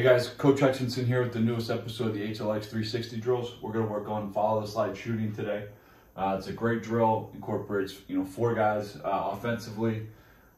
Hey guys, Coach Hutchinson here with the newest episode of the HLX 360 drills. We're going to work on follow the slide shooting today. Uh, it's a great drill, incorporates you know four guys uh, offensively.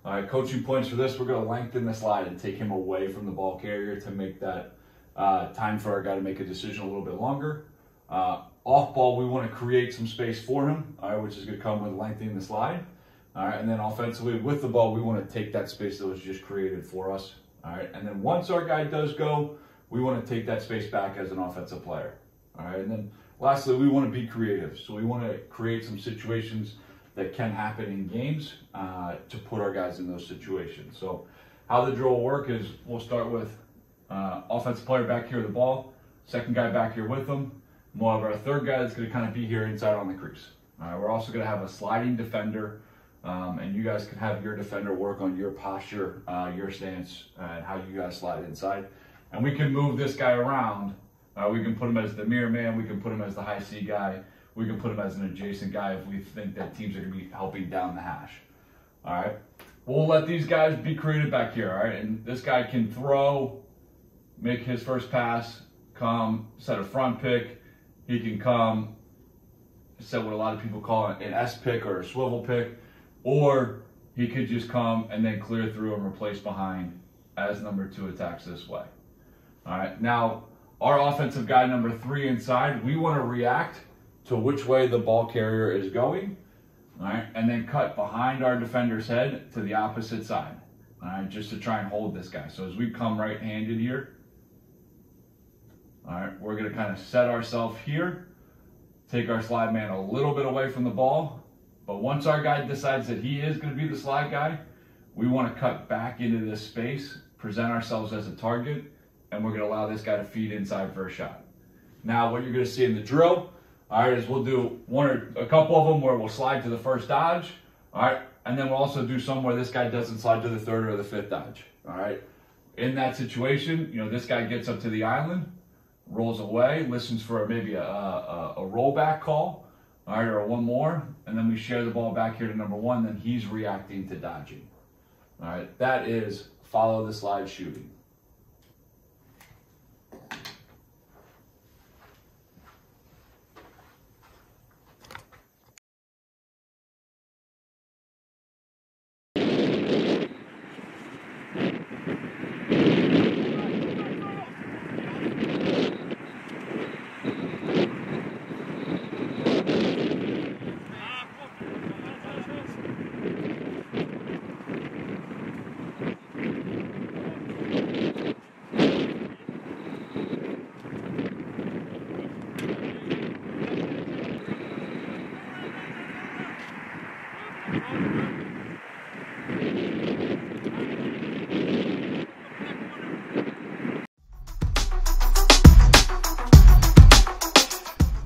All right, coaching points for this, we're going to lengthen the slide and take him away from the ball carrier to make that uh, time for our guy to make a decision a little bit longer. Uh, off ball, we want to create some space for him, all right, which is going to come with lengthening the slide. All right, and then offensively with the ball, we want to take that space that was just created for us all right, and then once our guy does go, we want to take that space back as an offensive player. All right, and then lastly, we want to be creative. So we want to create some situations that can happen in games uh, to put our guys in those situations. So how the drill will work is we'll start with uh, offensive player back here with the ball, second guy back here with them. We'll have our third guy that's going to kind of be here inside on the crease. All right, we're also going to have a sliding defender um, and you guys can have your defender work on your posture, uh, your stance, and how you guys slide inside. And we can move this guy around. Uh, we can put him as the mirror man. We can put him as the high C guy. We can put him as an adjacent guy if we think that teams are going to be helping down the hash. All right. We'll let these guys be creative back here. All right. And this guy can throw, make his first pass, come, set a front pick. He can come, set what a lot of people call an S pick or a swivel pick or he could just come and then clear through and replace behind as number two attacks this way. All right, now our offensive guy number three inside, we want to react to which way the ball carrier is going, all right, and then cut behind our defender's head to the opposite side, all right, just to try and hold this guy. So as we come right-handed here, all right, we're going to kind of set ourselves here, take our slide man a little bit away from the ball, but once our guy decides that he is going to be the slide guy, we want to cut back into this space, present ourselves as a target, and we're going to allow this guy to feed inside for a shot. Now, what you're going to see in the drill, all right, is we'll do one or a couple of them where we'll slide to the first dodge, all right, and then we'll also do some where this guy doesn't slide to the third or the fifth dodge, all right. In that situation, you know, this guy gets up to the island, rolls away, listens for maybe a, a, a rollback call, all right, or one more, and then we share the ball back here to number one, then he's reacting to dodging. All right, that is follow the slide shooting.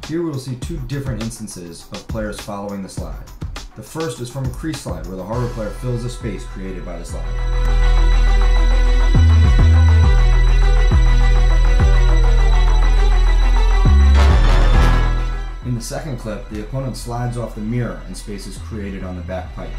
Here we will see two different instances of players following the slide. The first is from a crease slide where the hardwood player fills the space created by the slide. In the second clip, the opponent slides off the mirror and space is created on the back pipe.